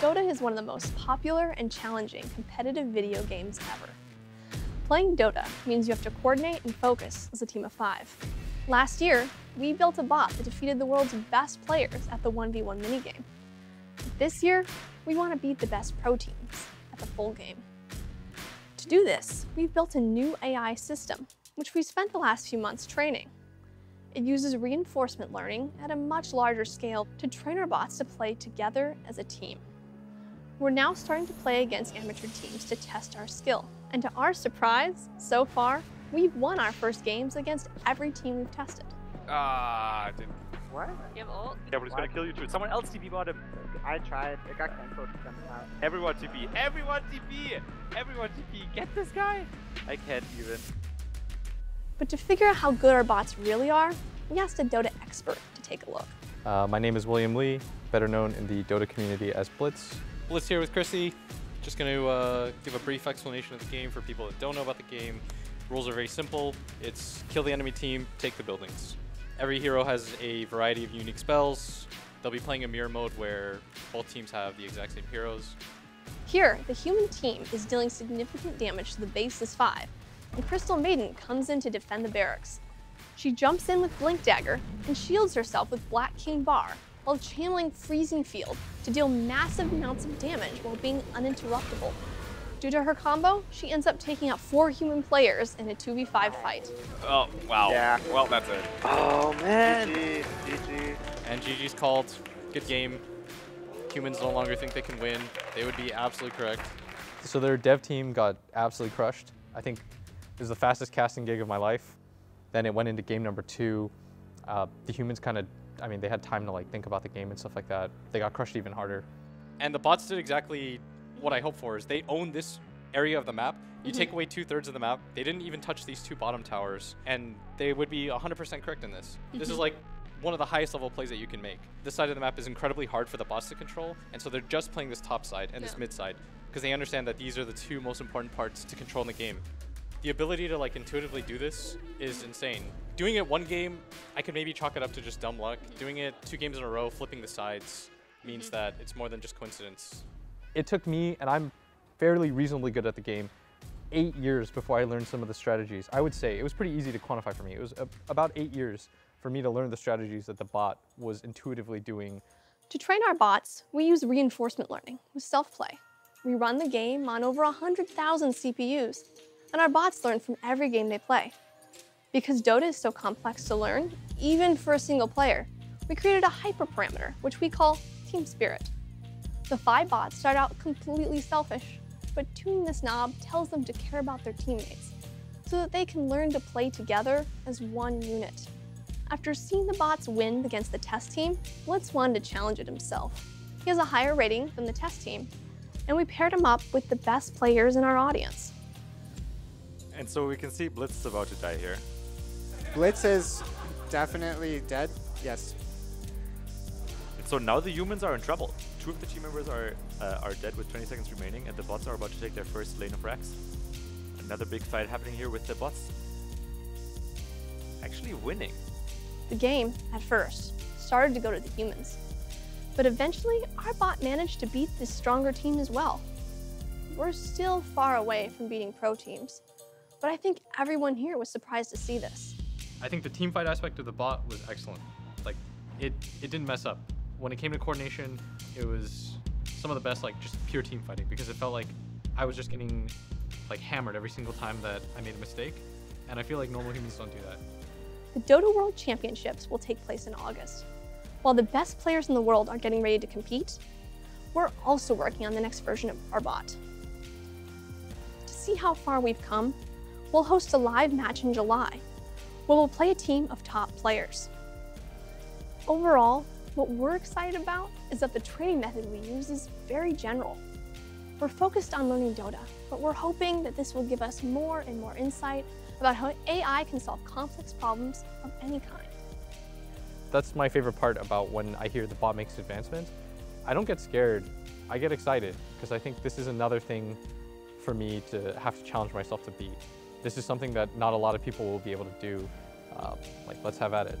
Dota is one of the most popular and challenging competitive video games ever. Playing Dota means you have to coordinate and focus as a team of five. Last year, we built a bot that defeated the world's best players at the 1v1 minigame. This year, we want to beat the best pro teams at the full game. To do this, we've built a new AI system, which we spent the last few months training. It uses reinforcement learning at a much larger scale to train our bots to play together as a team. We're now starting to play against amateur teams to test our skill. And to our surprise, so far, we've won our first games against every team we've tested. Ah, didn't. What? You have ult? Yeah, but he's gonna kill you too. Someone else TP bottom. I tried. It got cancelled. Everyone TP. Everyone TP. Everyone TP. Get this guy. I can't even. But to figure out how good our bots really are, we asked a Dota expert to take a look. Uh, my name is William Lee, better known in the Dota community as Blitz. Blitz here with Christy. Just going to uh, give a brief explanation of the game for people that don't know about the game. Rules are very simple. It's kill the enemy team, take the buildings. Every hero has a variety of unique spells. They'll be playing a mirror mode where both teams have the exact same heroes. Here, the human team is dealing significant damage to the baseless five, and Crystal Maiden comes in to defend the barracks. She jumps in with Blink Dagger and shields herself with Black King Bar while channeling Freezing Field to deal massive amounts of damage while being uninterruptible. Due to her combo, she ends up taking out four human players in a 2v5 fight. Oh, wow. Yeah. Well, that's it. Oh man. GG. GG. And GG's called. Good game. Humans no longer think they can win. They would be absolutely correct. So their dev team got absolutely crushed. I think it was the fastest casting gig of my life. Then it went into game number two. Uh, the humans kind of, I mean, they had time to like think about the game and stuff like that. They got crushed even harder. And the bots did exactly what I hope for is they own this area of the map. You mm-hmm. take away two thirds of the map. They didn't even touch these two bottom towers, and they would be 100% correct in this. This is mm-hmm. like one of the highest level plays that you can make. This side of the map is incredibly hard for the bots to control, and so they're just playing this top side and this mid side because they understand that these are the two most important parts to control in the game. The ability to like intuitively do this is insane. Doing it one game, I could maybe chalk it up to just dumb luck. Doing it two games in a row, flipping the sides, means mm-hmm. that it's more than just coincidence. It took me, and I'm fairly reasonably good at the game, eight years before I learned some of the strategies. I would say it was pretty easy to quantify for me. It was a, about eight years for me to learn the strategies that the bot was intuitively doing To train our bots, we use reinforcement learning with self-play. We run the game on over 100,000 CPUs, and our bots learn from every game they play. Because Dota is so complex to learn, even for a single player, we created a hyperparameter, which we call Team Spirit. The five bots start out completely selfish, but tuning this knob tells them to care about their teammates, so that they can learn to play together as one unit. After seeing the bots win against the test team, Blitz wanted to challenge it himself. He has a higher rating than the test team, and we paired him up with the best players in our audience. And so we can see Blitz is about to die here. Blitz is definitely dead. Yes. And so now the humans are in trouble. Two of the team members are uh, are dead with 20 seconds remaining, and the bots are about to take their first lane of racks. Another big fight happening here with the bots. Actually winning. The game, at first, started to go to the humans. But eventually, our bot managed to beat this stronger team as well. We're still far away from beating pro teams, but I think everyone here was surprised to see this. I think the team fight aspect of the bot was excellent. Like, it, it didn't mess up. When it came to coordination, it was some of the best, like, just pure team fighting because it felt like I was just getting, like, hammered every single time that I made a mistake. And I feel like normal humans don't do that. The Dota World Championships will take place in August. While the best players in the world are getting ready to compete, we're also working on the next version of our bot. To see how far we've come, we'll host a live match in July, where we'll play a team of top players. Overall, what we're excited about is that the training method we use is very general. We're focused on learning Dota, but we're hoping that this will give us more and more insight about how AI can solve complex problems of any kind. That's my favorite part about when I hear the bot makes advancements. I don't get scared, I get excited because I think this is another thing for me to have to challenge myself to beat. This is something that not a lot of people will be able to do. Uh, like, let's have at it.